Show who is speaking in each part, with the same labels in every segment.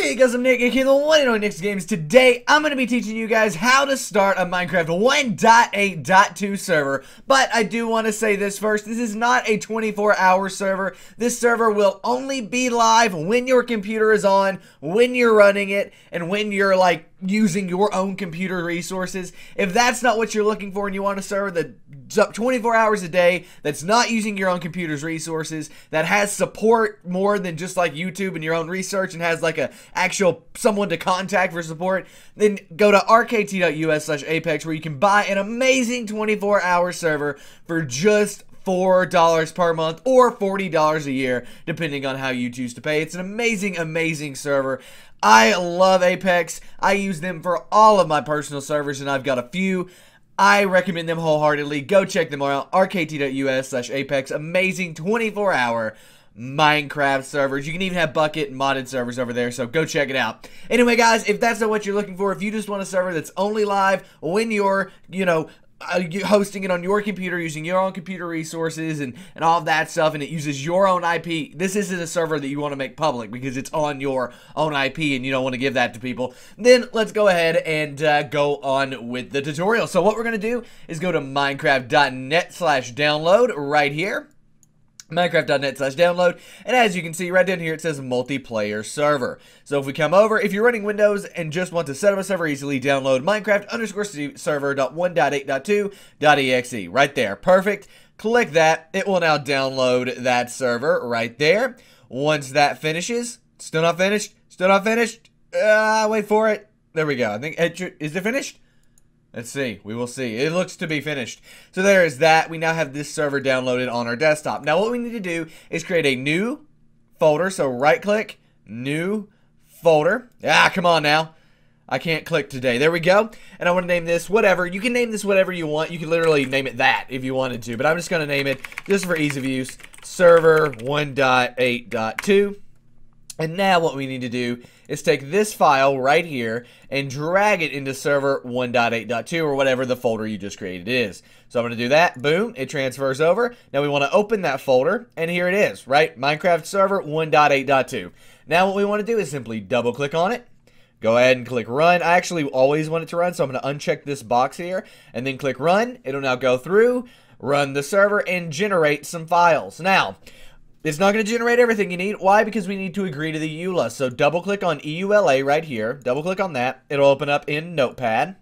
Speaker 1: Hey guys, I'm Nick, aka the one and only Nick's Games. Today, I'm going to be teaching you guys how to start a Minecraft 1.8.2 server. But I do want to say this first, this is not a 24-hour server. This server will only be live when your computer is on, when you're running it, and when you're, like, using your own computer resources. If that's not what you're looking for and you want a server that's up 24 hours a day, that's not using your own computer's resources, that has support more than just like YouTube and your own research and has like a actual someone to contact for support, then go to rkt.us slash apex where you can buy an amazing 24 hour server for just $4 per month or $40 a year, depending on how you choose to pay. It's an amazing, amazing server. I love Apex. I use them for all of my personal servers, and I've got a few. I recommend them wholeheartedly. Go check them out. rkt.us slash apex. Amazing 24 hour Minecraft servers. You can even have Bukkit modded servers over there, so go check it out. Anyway, guys, if that's not what you're looking for, if you just want a server that's only live when you're, you know, uh, hosting it on your computer using your own computer resources and, and all of that stuff and it uses your own IP. This isn't a server that you want to make public because it's on your own IP and you don't want to give that to people. Then let's go ahead and uh, go on with the tutorial. So what we're going to do is go to minecraft.net slash download right here minecraft.net slash download. And as you can see right down here it says multiplayer server. So if we come over if you're running windows and just want to set up a server easily download minecraft underscore server.1.8.2.exe right there. Perfect. Click that. It will now download that server right there. Once that finishes still not finished still not finished. Uh, wait for it. There we go. I think it, is it finished Let's see. We will see. It looks to be finished. So there is that. We now have this server downloaded on our desktop. Now what we need to do is create a new folder. So right click, new folder. Ah, come on now. I can't click today. There we go. And I want to name this whatever. You can name this whatever you want. You can literally name it that if you wanted to. But I'm just going to name it, just for ease of use, server 1.8.2. And now what we need to do is take this file right here and drag it into server 1.8.2 or whatever the folder you just created is. So I'm going to do that. Boom. It transfers over. Now we want to open that folder and here it is, right? Minecraft server 1.8.2. Now what we want to do is simply double click on it. Go ahead and click run. I actually always want it to run, so I'm going to uncheck this box here and then click run. It'll now go through, run the server, and generate some files. Now, it's not going to generate everything you need. Why? Because we need to agree to the EULA. So double click on EULA right here. Double click on that. It'll open up in Notepad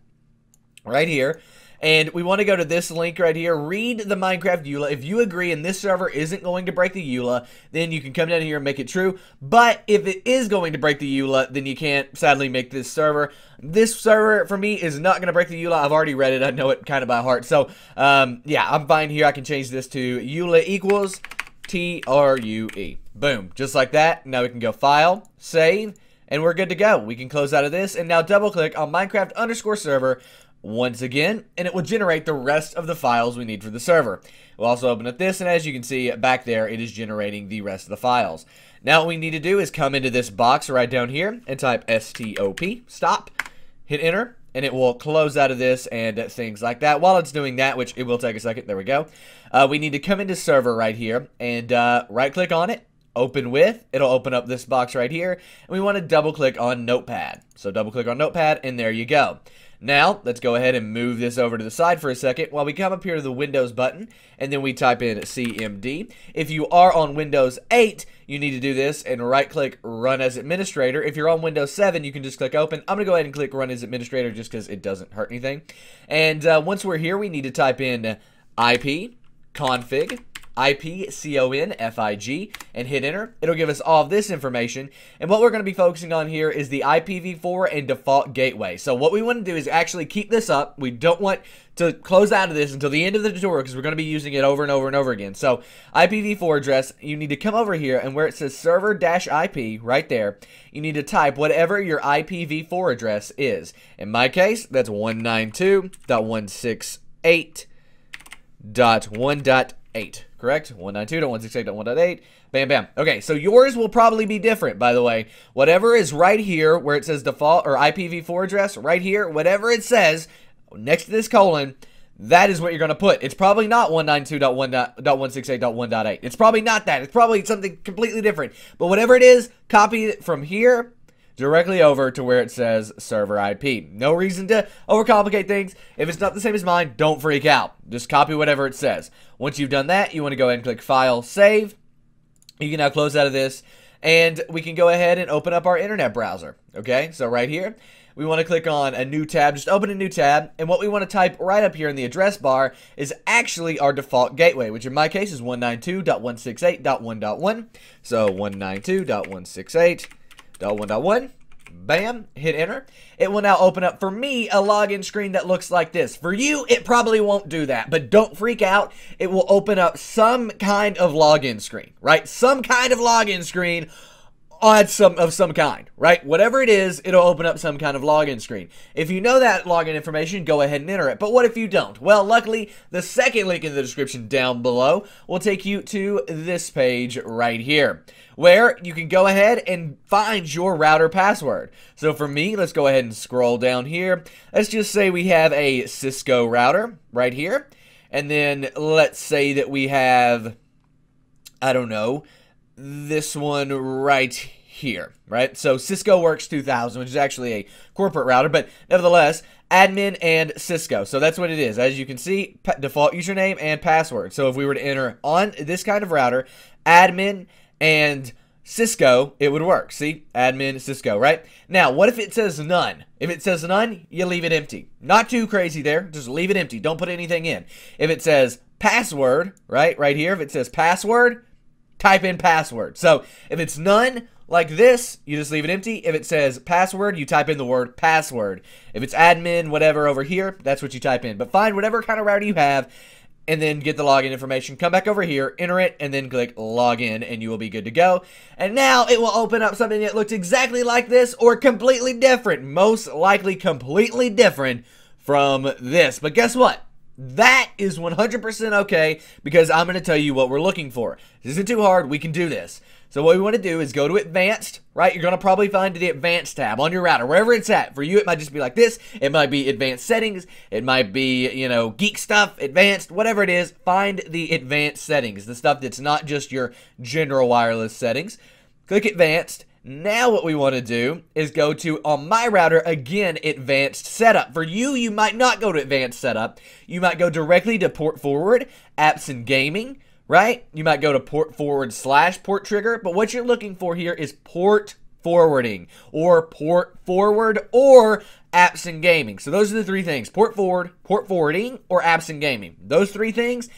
Speaker 1: right here. And we want to go to this link right here. Read the Minecraft EULA. If you agree and this server isn't going to break the EULA, then you can come down here and make it true. But if it is going to break the EULA, then you can't sadly make this server. This server, for me, is not going to break the EULA. I've already read it. I know it kind of by heart. So, um, yeah, I'm fine here. I can change this to EULA equals T-R-U-E. Boom. Just like that. Now we can go File, Save, and we're good to go. We can close out of this and now double click on Minecraft underscore server once again, and it will generate the rest of the files we need for the server. We'll also open up this, and as you can see back there, it is generating the rest of the files. Now what we need to do is come into this box right down here and type STOP, stop, hit enter, and it will close out of this and things like that. While it's doing that, which it will take a second, there we go, uh, we need to come into server right here and uh, right click on it, open with, it'll open up this box right here, and we want to double click on notepad. So double click on notepad and there you go. Now, let's go ahead and move this over to the side for a second while we come up here to the Windows button and then we type in CMD. If you are on Windows 8, you need to do this and right click Run as Administrator. If you're on Windows 7, you can just click Open. I'm going to go ahead and click Run as Administrator just because it doesn't hurt anything. And uh, once we're here, we need to type in IP config IPCONFIG and hit enter. It'll give us all of this information. And what we're going to be focusing on here is the IPv4 and default gateway. So what we want to do is actually keep this up. We don't want to close out of this until the end of the tutorial because we're going to be using it over and over and over again. So IPv4 address, you need to come over here and where it says server-IP right there, you need to type whatever your IPv4 address is. In my case, that's 192.168.1.8 correct? 192.168.1.8. Bam, bam. Okay, so yours will probably be different, by the way. Whatever is right here where it says default or IPv4 address, right here, whatever it says next to this colon, that is what you're going to put. It's probably not 192.168.1.8. It's probably not that. It's probably something completely different. But whatever it is, copy it from here directly over to where it says server IP. No reason to overcomplicate things. If it's not the same as mine, don't freak out. Just copy whatever it says. Once you've done that, you want to go ahead and click File, Save. You can now close out of this, and we can go ahead and open up our internet browser. Okay, so right here, we want to click on a new tab. Just open a new tab. And what we want to type right up here in the address bar is actually our default gateway, which in my case is 192.168.1.1. So 192.168.1.1. Bam, hit enter. It will now open up for me a login screen that looks like this. For you, it probably won't do that, but don't freak out. It will open up some kind of login screen, right? Some kind of login screen on some of some kind, right? Whatever it is, it'll open up some kind of login screen. If you know that login information, go ahead and enter it. But what if you don't? Well, luckily, the second link in the description down below will take you to this page right here, where you can go ahead and find your router password. So for me, let's go ahead and scroll down here. Let's just say we have a Cisco router right here. And then let's say that we have, I don't know, this one right here, right? So Cisco Works 2000, which is actually a corporate router, but nevertheless, admin and Cisco. So that's what it is. As you can see, default username and password. So if we were to enter on this kind of router, admin and Cisco, it would work. See? Admin, Cisco, right? Now, what if it says none? If it says none, you leave it empty. Not too crazy there. Just leave it empty. Don't put anything in. If it says password, right? Right here, if it says password, type in password. So if it's none like this, you just leave it empty. If it says password, you type in the word password. If it's admin, whatever over here, that's what you type in. But find whatever kind of router you have and then get the login information. Come back over here, enter it, and then click login, and you will be good to go. And now it will open up something that looks exactly like this or completely different. Most likely completely different from this. But guess what? That is 100% okay because I'm going to tell you what we're looking for. This isn't too hard. We can do this. So what we want to do is go to advanced, right? You're going to probably find the advanced tab on your router, wherever it's at. For you, it might just be like this. It might be advanced settings. It might be, you know, geek stuff, advanced, whatever it is. Find the advanced settings, the stuff that's not just your general wireless settings. Click advanced now what we want to do is go to, on my router, again, advanced setup. For you, you might not go to advanced setup. You might go directly to port forward, apps and gaming, right? You might go to port forward slash port trigger, but what you're looking for here is port forwarding or port forward or apps and gaming. So those are the three things, port forward, port forwarding, or apps and gaming. Those three things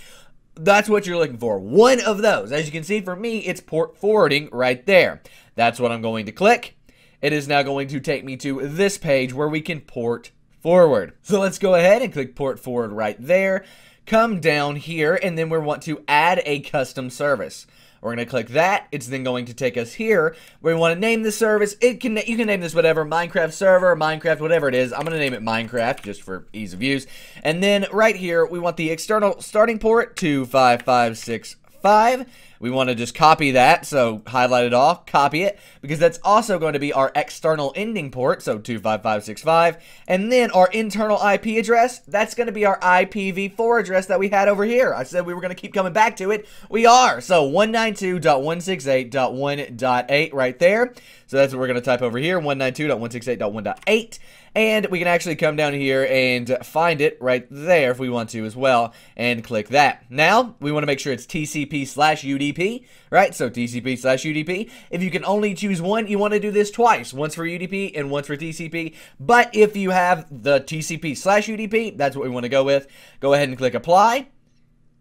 Speaker 1: that's what you're looking for. One of those. As you can see for me, it's port forwarding right there. That's what I'm going to click. It is now going to take me to this page where we can port forward. So let's go ahead and click port forward right there. Come down here and then we want to add a custom service. We're going to click that. It's then going to take us here we want to name the service. It can You can name this whatever, Minecraft server, Minecraft, whatever it is. I'm going to name it Minecraft just for ease of use. And then right here, we want the external starting port 25565 we want to just copy that, so highlight it all, copy it, because that's also going to be our external ending port, so 25565, and then our internal IP address, that's going to be our IPv4 address that we had over here. I said we were going to keep coming back to it. We are, so 192.168.1.8 right there. So that's what we're going to type over here, 192.168.1.8. And we can actually come down here and find it right there if we want to as well, and click that. Now, we want to make sure it's TCP slash UDP, right? So TCP slash UDP. If you can only choose one, you want to do this twice, once for UDP and once for TCP. But if you have the TCP slash UDP, that's what we want to go with. Go ahead and click apply.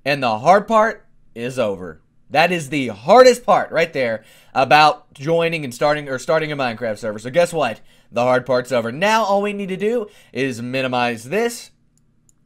Speaker 1: And the hard part is over. That is the hardest part right there about joining and starting or starting a Minecraft server. So guess what? The hard part's over. Now all we need to do is minimize this.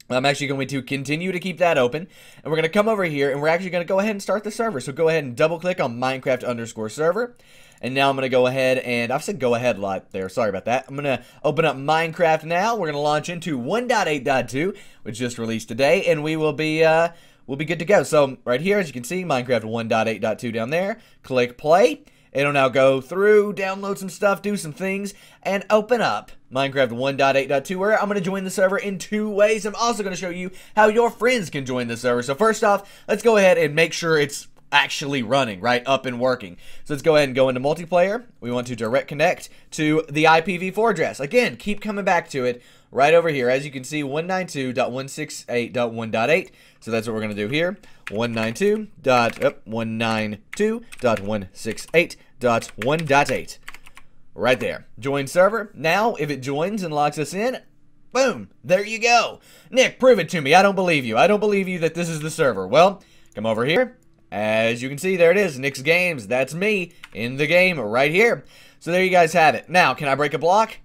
Speaker 1: I'm actually going to continue to keep that open. And we're going to come over here and we're actually going to go ahead and start the server. So go ahead and double click on Minecraft underscore server. And now I'm going to go ahead and I've said go ahead a lot there. Sorry about that. I'm going to open up Minecraft now. We're going to launch into 1.8.2, which just released today. And we will be... Uh, we'll be good to go. So right here, as you can see, Minecraft 1.8.2 down there. Click play. It'll now go through, download some stuff, do some things, and open up Minecraft 1.8.2 where I'm going to join the server in two ways. I'm also going to show you how your friends can join the server. So first off, let's go ahead and make sure it's actually running, right? Up and working. So let's go ahead and go into multiplayer. We want to direct connect to the IPv4 address. Again, keep coming back to it right over here. As you can see, 192.168.1.8. So that's what we're going to do here. 192.168.1.8 right there. Join server. Now, if it joins and logs us in, boom, there you go. Nick, prove it to me. I don't believe you. I don't believe you that this is the server. Well, come over here. As you can see, there it is, Nick's Games. That's me in the game right here. So there you guys have it. Now, can I break a block?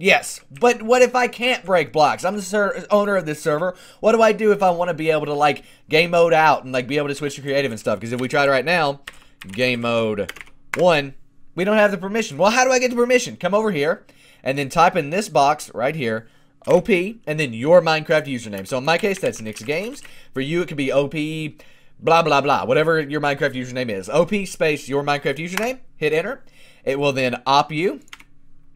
Speaker 1: Yes, but what if I can't break blocks? I'm the owner of this server. What do I do if I want to be able to, like, game mode out and, like, be able to switch to creative and stuff? Because if we tried right now, game mode 1, we don't have the permission. Well, how do I get the permission? Come over here and then type in this box right here, OP, and then your Minecraft username. So in my case, that's Nick's Games. For you, it could be OP, blah, blah, blah, whatever your Minecraft username is. OP space your Minecraft username, hit enter. It will then op you.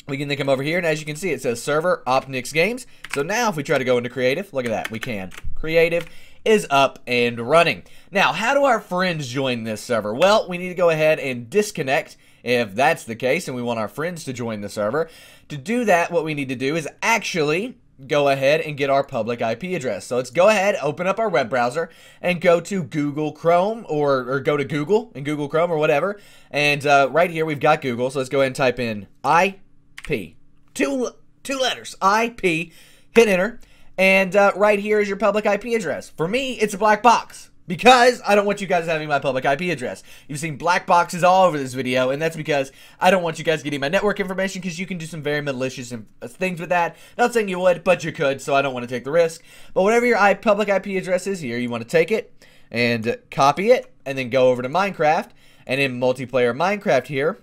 Speaker 1: We can then come over here, and as you can see, it says server op Nick's Games. So now if we try to go into creative, look at that, we can. Creative is up and running. Now, how do our friends join this server? Well, we need to go ahead and disconnect if that's the case and we want our friends to join the server. To do that, what we need to do is actually go ahead and get our public IP address. So let's go ahead, open up our web browser, and go to Google Chrome, or, or go to Google in Google Chrome or whatever. And uh, right here we've got Google, so let's go ahead and type in IP. Two, two letters, IP, hit enter, and uh, right here is your public IP address. For me, it's a black box because I don't want you guys having my public IP address. You've seen black boxes all over this video, and that's because I don't want you guys getting my network information because you can do some very malicious uh, things with that. Not saying you would, but you could, so I don't want to take the risk. But whatever your public IP address is here, you want to take it and copy it, and then go over to Minecraft, and in multiplayer Minecraft here,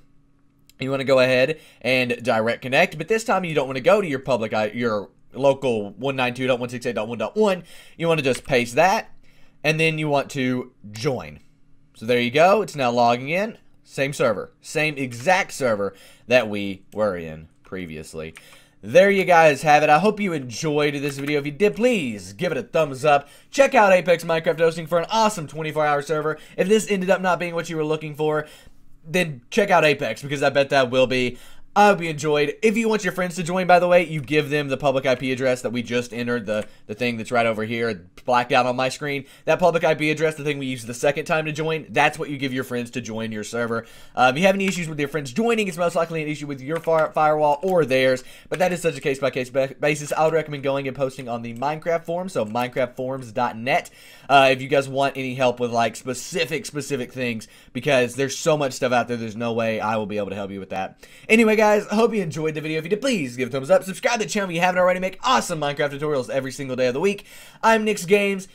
Speaker 1: you want to go ahead and direct connect, but this time you don't want to go to your public, your local 192.168.1.1. You want to just paste that and then you want to join. So there you go. It's now logging in. Same server. Same exact server that we were in previously. There you guys have it. I hope you enjoyed this video. If you did, please give it a thumbs up. Check out Apex Minecraft Hosting for an awesome 24-hour server. If this ended up not being what you were looking for, then check out Apex because I bet that will be. I hope you enjoyed. If you want your friends to join, by the way, you give them the public IP address that we just entered, the, the thing that's right over here, blacked out on my screen. That public IP address, the thing we used the second time to join, that's what you give your friends to join your server. Uh, if you have any issues with your friends joining, it's most likely an issue with your fire firewall or theirs, but that is such a case-by-case -case basis. I would recommend going and posting on the Minecraft forum, so minecraftforums.net, uh, if you guys want any help with, like, specific, specific things, because there's so much stuff out there, there's no way I will be able to help you with that. Anyway, guys, I hope you enjoyed the video. If you did, please give a thumbs up. Subscribe to the channel if you haven't already. Make awesome Minecraft tutorials every single day of the week. I'm Nick's Games.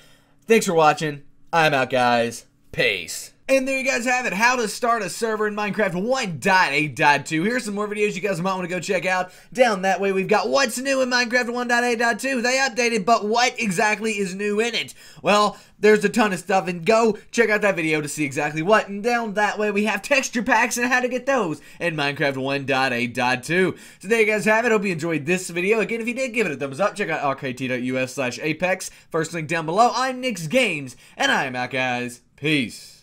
Speaker 1: Thanks for watching. I'm out, guys. Peace. And there you guys have it, how to start a server in Minecraft 1.8.2. Here's some more videos you guys might want to go check out. Down that way, we've got what's new in Minecraft 1.8.2. They updated, but what exactly is new in it? Well, there's a ton of stuff, and go check out that video to see exactly what. And down that way, we have texture packs and how to get those in Minecraft 1.8.2. So there you guys have it. Hope you enjoyed this video. Again, if you did, give it a thumbs up. Check out rkt.us slash apex. First link down below. I'm Nick's Games, and I am out, guys. Peace.